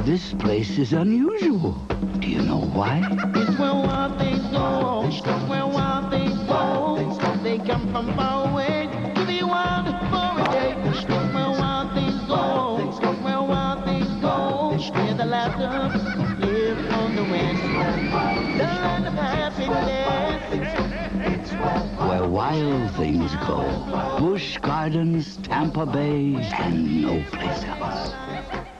This place is unusual. Do you know why? It's where wild things go. It's where wild things go. They come from far away to be wild for a day. It's where wild things go. It's where wild things go. Where the laughter lives on the west. The land of happiness. Where wild things go. Busch Gardens, Tampa Bay, and no place else.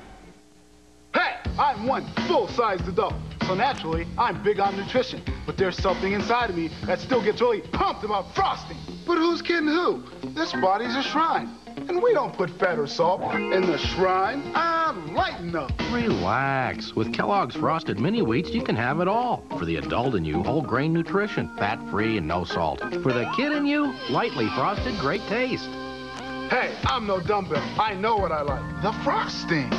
Hey, I'm one full-sized adult. So naturally, I'm big on nutrition. But there's something inside of me that still gets really pumped about frosting. But who's kidding who? This body's a shrine. And we don't put fat or salt in the shrine. I'm lighten up. Relax. With Kellogg's Frosted Mini Wheats, you can have it all. For the adult in you, whole grain nutrition, fat-free and no salt. For the kid in you, lightly frosted, great taste. Hey, I'm no dumbbell. I know what I like. The frosting.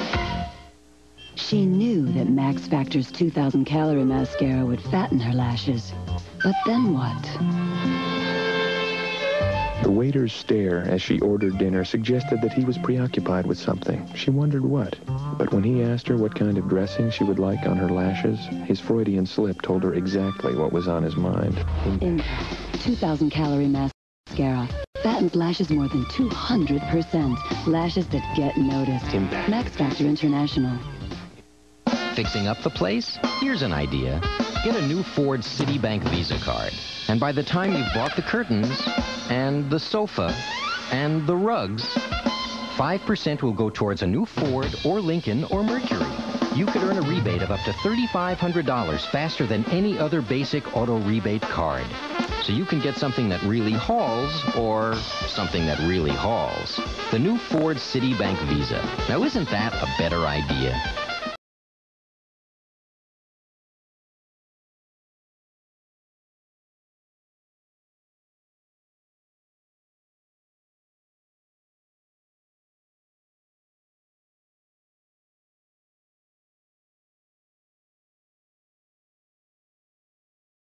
She knew that Max Factor's 2,000 calorie mascara would fatten her lashes. But then what? The waiter's stare as she ordered dinner suggested that he was preoccupied with something. She wondered what. But when he asked her what kind of dressing she would like on her lashes, his Freudian slip told her exactly what was on his mind. Impact 2,000 calorie mascara. Fattens lashes more than 200%. Lashes that get noticed. Impact. Max Factor International. Fixing up the place? Here's an idea. Get a new Ford Citibank Visa card. And by the time you've bought the curtains, and the sofa, and the rugs, 5% will go towards a new Ford or Lincoln or Mercury. You could earn a rebate of up to $3,500 faster than any other basic auto rebate card. So you can get something that really hauls or something that really hauls. The new Ford Citibank Visa. Now isn't that a better idea?